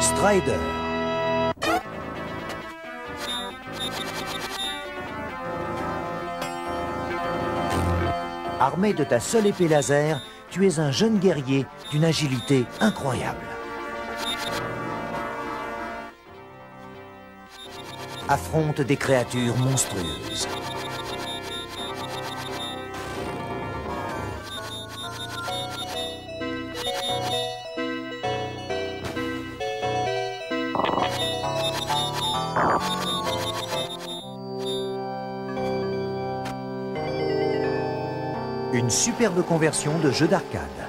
Strider. Armé de ta seule épée laser, tu es un jeune guerrier d'une agilité incroyable. Affronte des créatures monstrueuses. Une superbe conversion de jeu d'arcade.